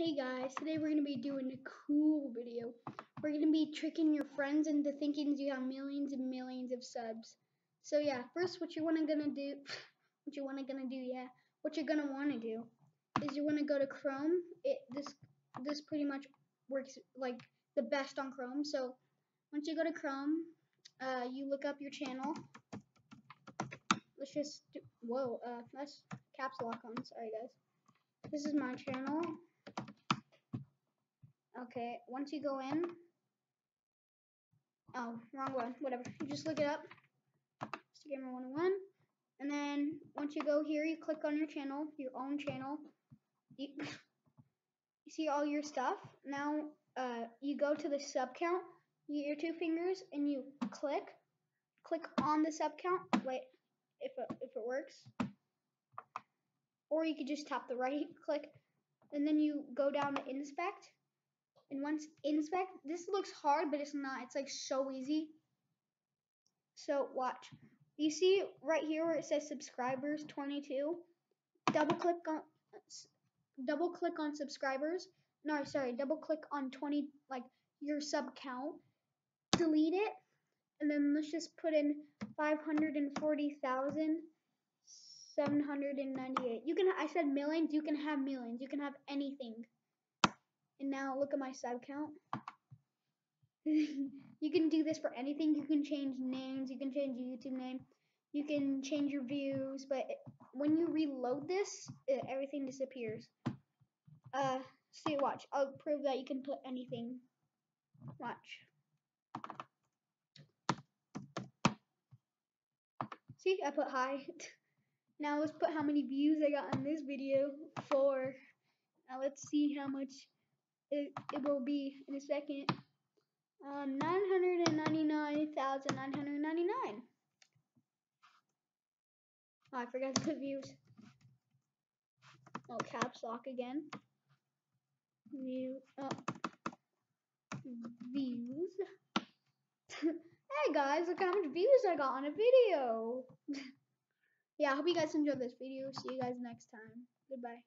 Hey guys, today we're going to be doing a cool video. We're going to be tricking your friends into thinking you have millions and millions of subs. So yeah, first what you want to gonna do, what you want to gonna do, yeah, what you're gonna want to do is you want to go to Chrome. It this this pretty much works like the best on Chrome. So once you go to Chrome, uh, you look up your channel. Let's just do, whoa, uh, that's caps lock on. Sorry guys. This is my channel. Okay, once you go in, oh, wrong one, whatever. You just look it up, Instagamer 101, and then once you go here, you click on your channel, your own channel. You, you see all your stuff. Now, uh, you go to the sub count, you your two fingers, and you click, click on the sub count. Wait, if it, if it works. Or you could just tap the right click, and then you go down to inspect and once inspect, this looks hard, but it's not. It's like so easy. So watch. You see right here where it says subscribers 22? Double click on double click on subscribers. No, sorry, double click on 20 like your sub count. Delete it. And then let's just put in 540,798. You can I said millions, you can have millions. You can have anything. And now look at my sub count. you can do this for anything. You can change names. You can change your YouTube name. You can change your views. But when you reload this, it, everything disappears. Uh, see, watch. I'll prove that you can put anything. Watch. See, I put hi. now let's put how many views I got on this video. Four. Now let's see how much it, it will be in a second. Um, 999,999. Oh, I forgot the views. Oh, caps lock again. View, oh. Views. hey guys, look how much views I got on a video. yeah, I hope you guys enjoyed this video. See you guys next time. Goodbye.